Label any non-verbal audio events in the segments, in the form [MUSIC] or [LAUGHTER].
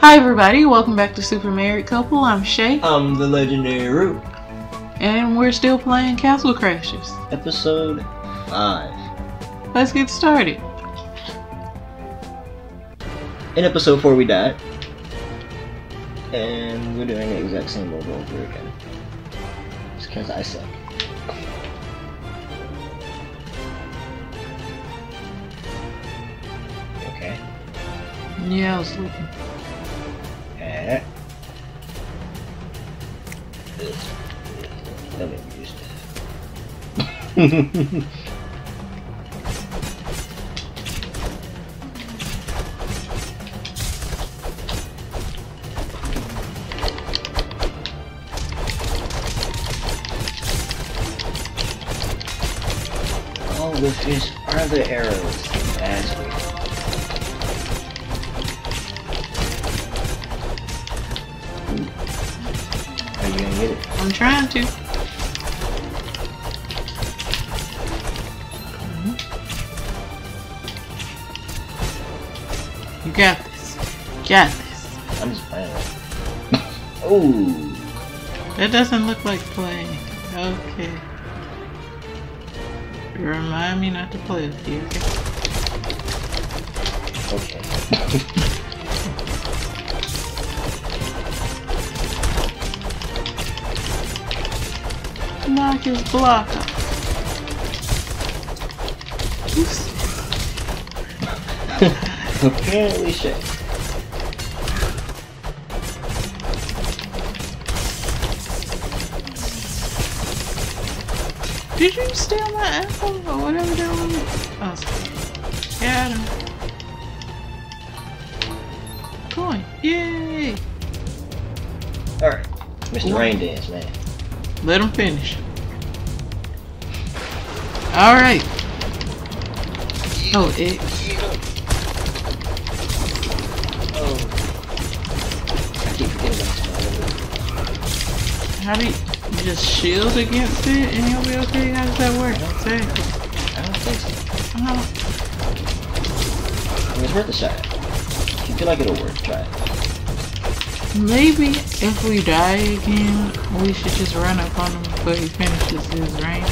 Hi everybody, welcome back to Super Married Couple. I'm Shae, I'm the legendary Ru. and we're still playing Castle Crashers. Episode 5. Let's get started. In episode 4, we died. And we're doing the exact same over and over again. It's because I suck. Okay. Yeah, I was looking. Let me use that. [LAUGHS] Oh, with his other arrows. That's weird. Gonna get it? I'm trying to. Mm-hmm. You got this. Got this. I'm just playing. [LAUGHS] oh, That doesn't look like playing. Okay. Remind me not to play with you, okay? okay. [LAUGHS] Knock his block off. Oops. Apparently, shit. Did you steal my apple or whatever that was? Oh, sorry. got him. Coin. Yay! Alright. Mr. Rain Dance, man. Let him finish. Alright. Oh, it. Oh. I keep forgetting about this How do you, just shield against it and you'll be okay? How does that work? I don't think so. Oh, I mean, it's worth a shot. If you feel like it'll work, try it. maybe if we die again, we should just run up on him before he finishes his rain.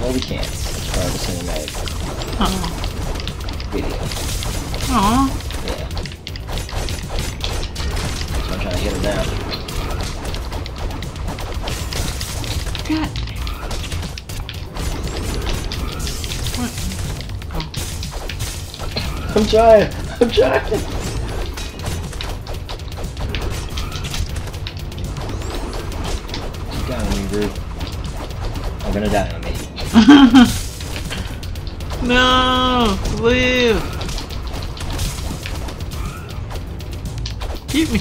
Well, we can't. Of the cinematic Oh. video. Aw. Yeah. So I'm trying to hit him now. God. What? Oh. I'm trying. I'm trying. You got me, Groot. I'm gonna die on me. [LAUGHS] no! Live! Keep me.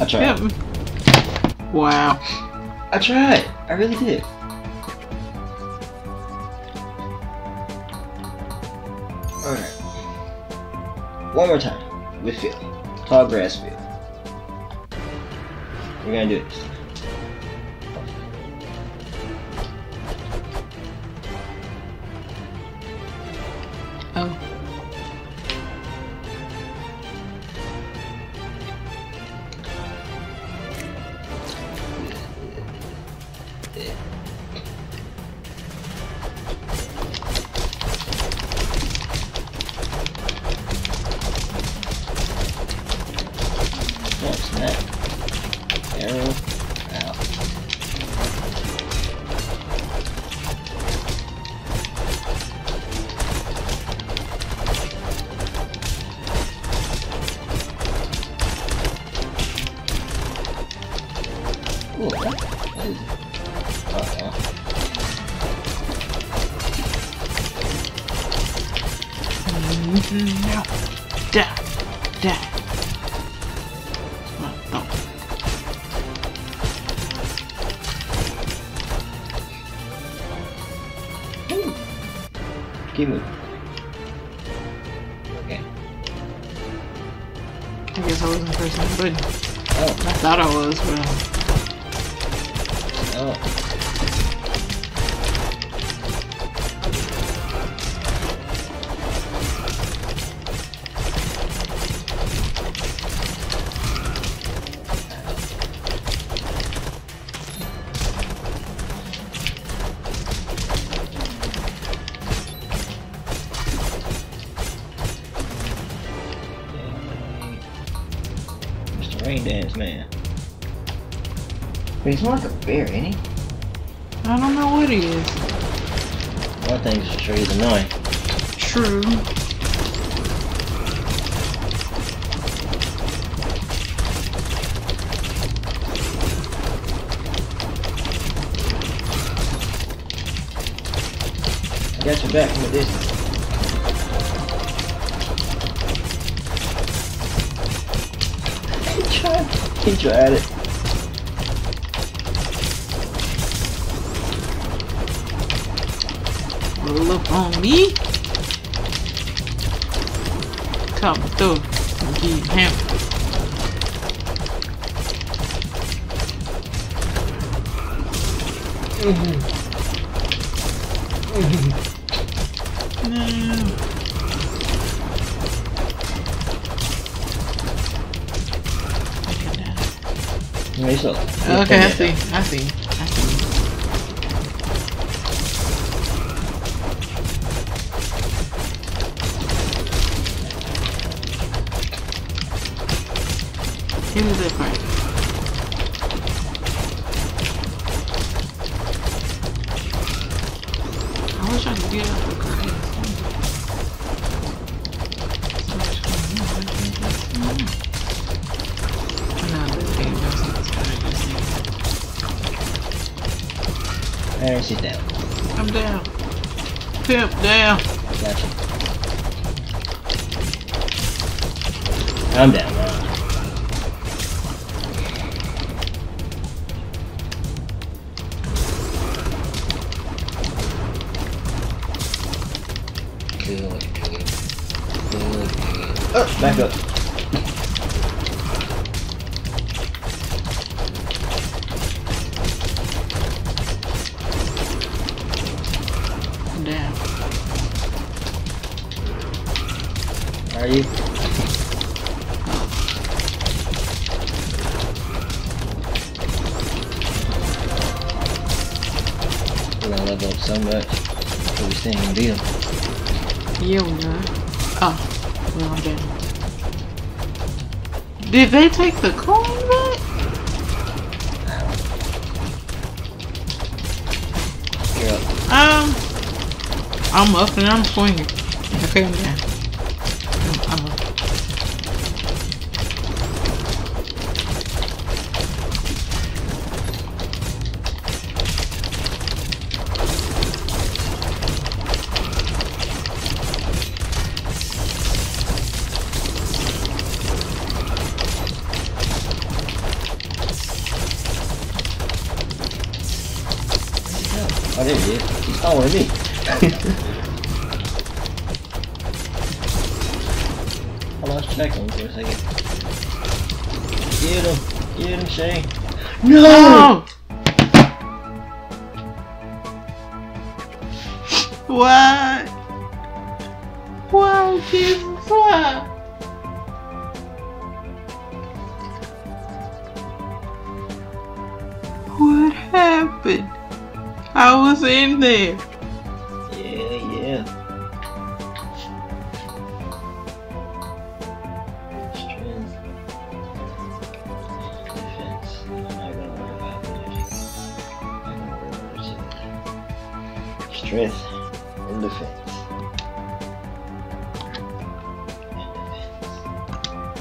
I tried. Me. Wow. I tried. I really did. Alright. One more time. With Phil. Tall grass field. We're gonna do this. Oh, Keep. Okay. I guess I wasn't pressing the button. Oh, I thought I was, but uh, oh. Rain dance, man. But he's more like a bear, ain't he? I don't know what he is. One thing's for sure, he's annoying. True. I got your back from a distance. He tried. He tried it. Roll up on me. Come through. Get him. Mm-hmm. Mm-hmm. No. Okay, I see. I see. I see. Me that part. Just- Alright, sit down. I'm down. Pimp down. Gotcha. I'm down now. Good, good. Good, good. Oh, back up. Down. Are you? We're gonna level up so much before we stay in deal. Yeah, we are. Oh, well, I'm down. Did they take the coin I'm up and I'm swinging. Okay, I'm down. I'm, up. There he is. Lost track of him for a second. Get him. Get him, Shae. No! Why? Why, Jesus? Why? What happened? I was in there. And defense. And defense.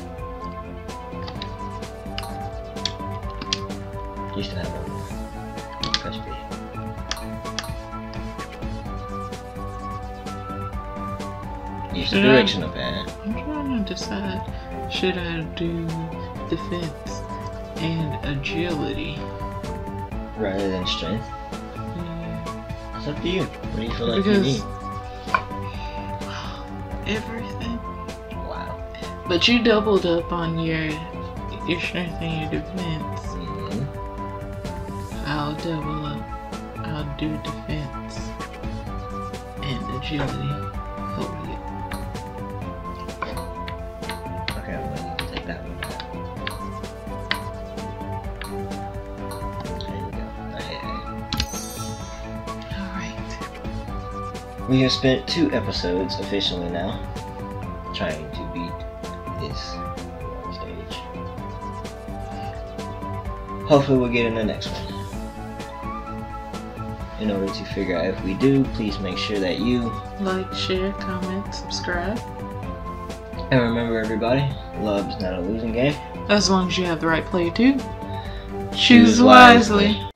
Used to have one. Press B. Use the Should I- directional pad. I'm trying to decide should I do defense and agility? rather than strength. Yeah. It's up to you. What do you feel like Because- you need? Everything. Wow. But you doubled up on your your strength and your defense. hmm I'll double up. I'll do defense and agility. Oh yeah. We have spent two episodes officially now trying to beat this stage. hopefully we'll get in the next one. In order to figure out if we do, please make sure that you Like, share, comment, subscribe. and remember everybody, love is not a losing game. As long as you have the right player too. Choose wisely.